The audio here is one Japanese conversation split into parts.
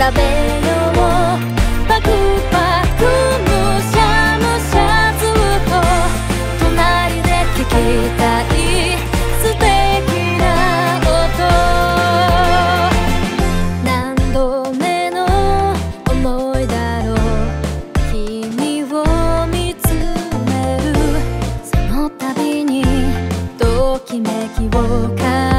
食べようパクパクむしゃむしゃずっと隣で聞きたい素敵な音何度目の思いだろう君を見つめるその度にときめきを感じ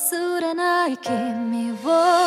忘れない君を